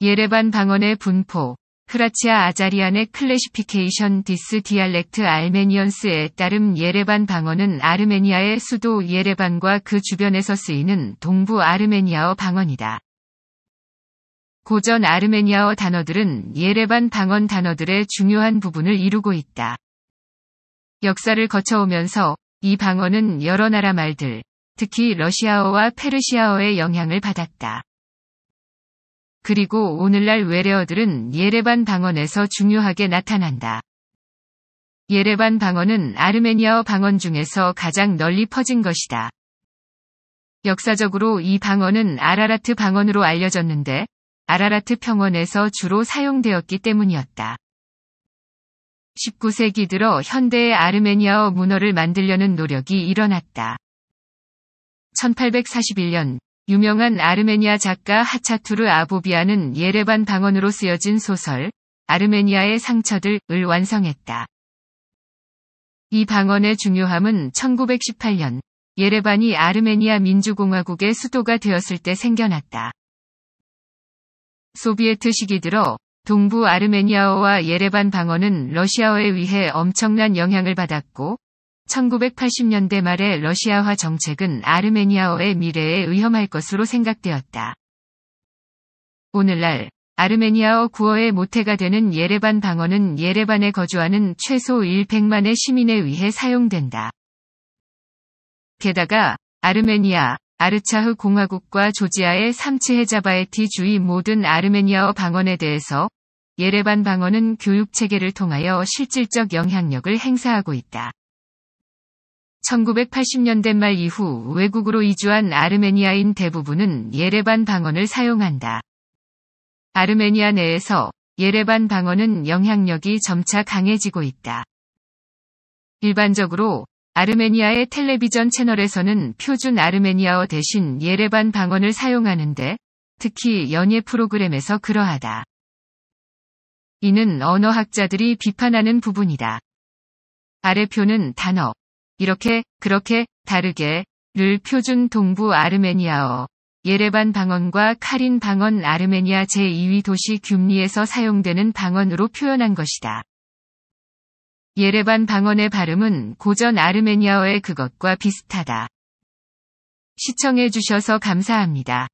예레반 방언의 분포, 크라치아 아자리안의 Classification des dialectes arméniens에 따름 예레반 방언은 아르메니아의 수도 예레반과 그 주변에서 쓰이는 동부 아르메니아어 방언이다. 고전 아르메니아어 단어들은 예레반 방언 단어들의 중요한 부분을 이루고 있다. 역사를 거쳐오면서 이 방언은 여러 나라 말들, 특히 러시아어와 페르시아어의 영향을 받았다. 그리고 오늘날 외래어들은 예레반 방언에서 중요하게 나타난다. 예레반 방언은 아르메니아어 방언 중에서 가장 널리 퍼진 것이다. 역사적으로 이 방언은 아라라트 방언으로 알려졌는데 아라라트 평원에서 주로 사용되었기 때문이었다. 19세기 들어 현대의 아르메니아어 문어를 만들려는 노력이 일어났다. 1841년 유명한 아르메니아 작가 하차투르 아보비아는 예레반 방언으로 쓰여진 소설 아르메니아의 상처들을 완성했다. 이 방언의 중요함은 1918년 예레반이 아르메니아 민주공화국의 수도가 되었을 때 생겨났다. 소비에트 시기 들어 동부 아르메니아어와 예레반 방언은 러시아어에 의해 엄청난 영향을 받았고 1980년대 말에 러시아화 정책은 아르메니아어의 미래에 위험할 것으로 생각되었다. 오늘날 아르메니아어 구어의 모태가 되는 예레반 방언은 예레반에 거주하는 최소 100만의 시민에 의해 사용된다. 게다가 아르메니아, 아르차흐 공화국과 조지아의 삼치헤자바에티 주의 모든 아르메니아어 방언에 대해서 예레반 방언은 교육 체계를 통하여 실질적 영향력을 행사하고 있다. 1980년대 말 이후 외국으로 이주한 아르메니아인 대부분은 예레반 방언을 사용한다. 아르메니아 내에서 예레반 방언은 영향력이 점차 강해지고 있다. 일반적으로 아르메니아의 텔레비전 채널에서는 표준 아르메니아어 대신 예레반 방언을 사용하는데 특히 연예 프로그램에서 그러하다. 이는 언어학자들이 비판하는 부분이다. 아래 표는 단어, 이렇게, 그렇게, 다르게, 를 표준 동부 아르메니아어, 예레반 방언과 카린 방언 아르메니아 제2위 도시 균리에서 사용되는 방언으로 표현한 것이다. 예레반 방언의 발음은 고전 아르메니아어의 그것과 비슷하다. 시청해주셔서 감사합니다.